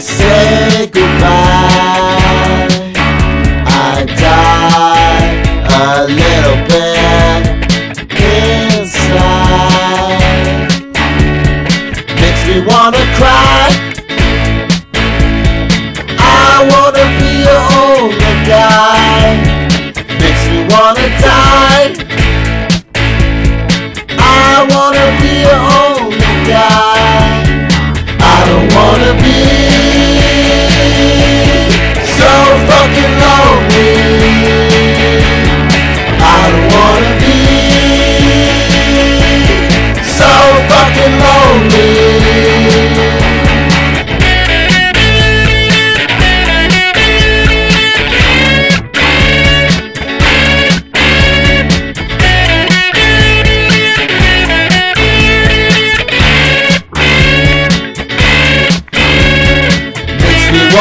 say goodbye, I die a little bit inside. Makes me wanna cry. I wanna be guy. Makes me wanna die. I wanna be your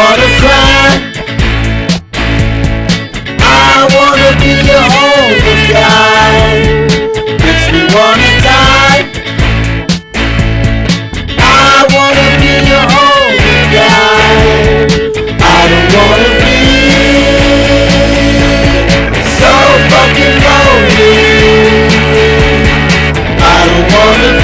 wanna fly. I wanna be the homeless guy. Makes me wanna die. I wanna be the homeless guy. I don't wanna be so fucking lonely. I don't wanna.